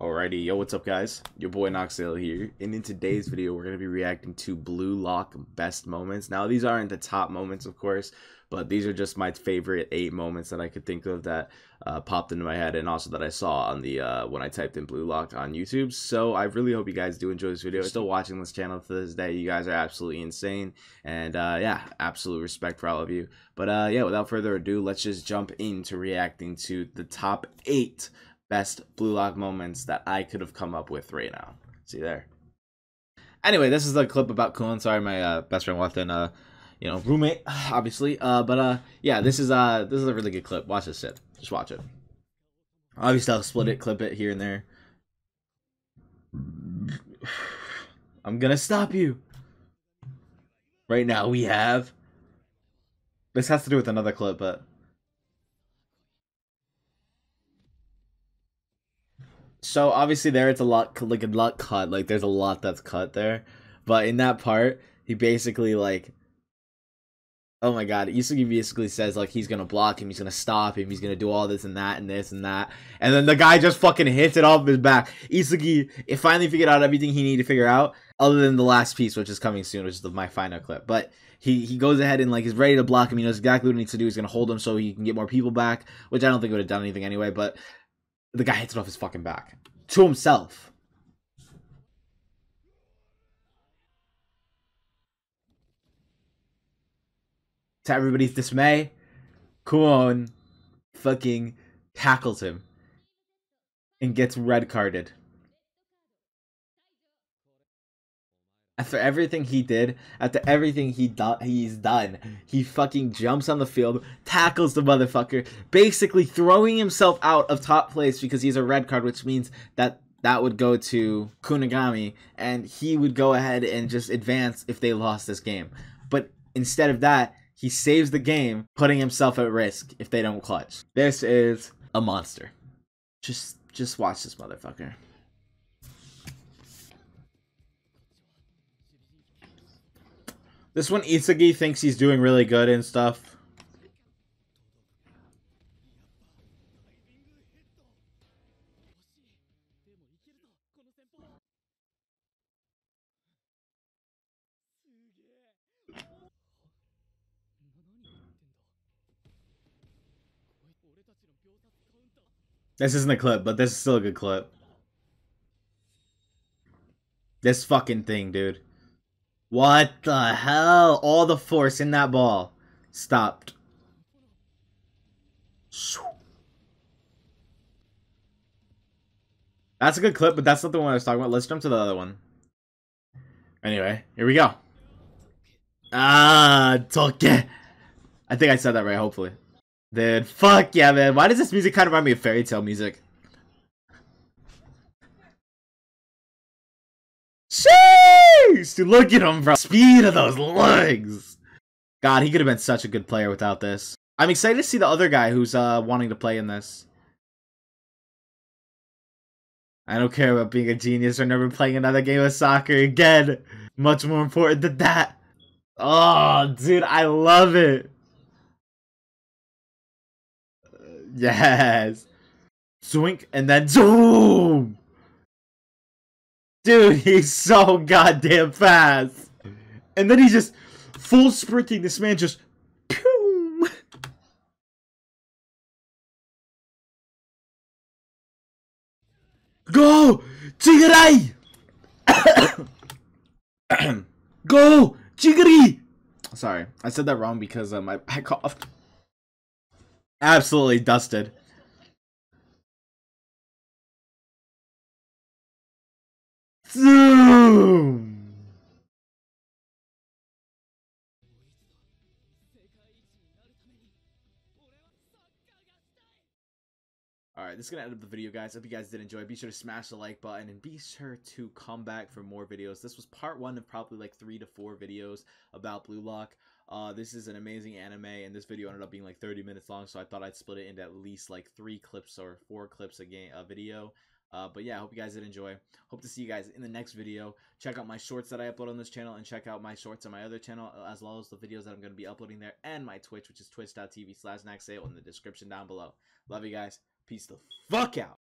Alrighty, yo, what's up, guys? Your boy Naksaol here, and in today's video, we're gonna be reacting to Blue Lock best moments. Now, these aren't the top moments, of course, but these are just my favorite eight moments that I could think of that uh, popped into my head, and also that I saw on the uh, when I typed in Blue Lock on YouTube. So I really hope you guys do enjoy this video. Still watching this channel to this day, you guys are absolutely insane, and uh, yeah, absolute respect for all of you. But uh, yeah, without further ado, let's just jump into reacting to the top eight best blue lock moments that I could have come up with right now. See there. Anyway, this is a clip about Kuon. Sorry, my uh, best friend walked in. Uh, you know, roommate, obviously. Uh, but uh, yeah, this is uh, this is a really good clip. Watch this shit. Just watch it. Obviously, I'll split it, clip it here and there. I'm gonna stop you. Right now, we have. This has to do with another clip, but so obviously there it's a lot like a lot cut. Like there's a lot that's cut there. But in that part he basically like oh my god Isagi basically says like he's gonna block him he's gonna stop him he's gonna do all this and that and this and that. And then the guy just fucking hits it off his back. Isagi it finally figured out everything he needed to figure out other than the last piece which is coming soon which is the, my final clip. But he he goes ahead and like is ready to block him. He knows exactly what he needs to do. He's gonna hold him so he can get more people back which i don't think would have done anything anyway but the guy hits it off his fucking back to himself. To everybody's dismay, Kuon fucking tackles him and gets red carded. After everything he did, after everything he do- he's done, he fucking jumps on the field, tackles the motherfucker, basically throwing himself out of top place because he's a red card, which means that that would go to Kunigami, and he would go ahead and just advance if they lost this game. But instead of that, he saves the game, putting himself at risk if they don't clutch. This is a monster. Just just watch this motherfucker. This one, Isagi thinks he's doing really good and stuff. This isn't a clip, but this is still a good clip. This fucking thing, dude. What the hell? All the force in that ball stopped. That's a good clip, but that's not the one I was talking about. Let's jump to the other one. Anyway, here we go. Ah, Toke. I think I said that right, hopefully. Dude, fuck yeah, man. Why does this music kind of remind me of fairy tale music? Dude, look at him, bro. Speed of those legs. God, he could have been such a good player without this. I'm excited to see the other guy who's uh wanting to play in this. I don't care about being a genius or never playing another game of soccer again. Much more important than that. Oh, dude, I love it. Yes. Swink and then zoom. Dude, he's so goddamn fast. And then he's just full sprinting. This man just. Pew! Go! Chigiri! Go! Chigiri! Sorry, I said that wrong because um, I, I coughed. Absolutely dusted. Zoom! Alright, this is going to end up the video, guys. Hope you guys did enjoy. Be sure to smash the like button and be sure to come back for more videos. This was part one of probably like three to four videos about Blue Lock. Uh, this is an amazing anime, and this video ended up being like 30 minutes long, so I thought I'd split it into at least like three clips or four clips a game a video. Uh, but yeah, I hope you guys did enjoy. Hope to see you guys in the next video. Check out my shorts that I upload on this channel and check out my shorts on my other channel as well as the videos that I'm going to be uploading there and my Twitch, which is twitch.tv slash in the description down below. Love you guys. Peace the fuck out.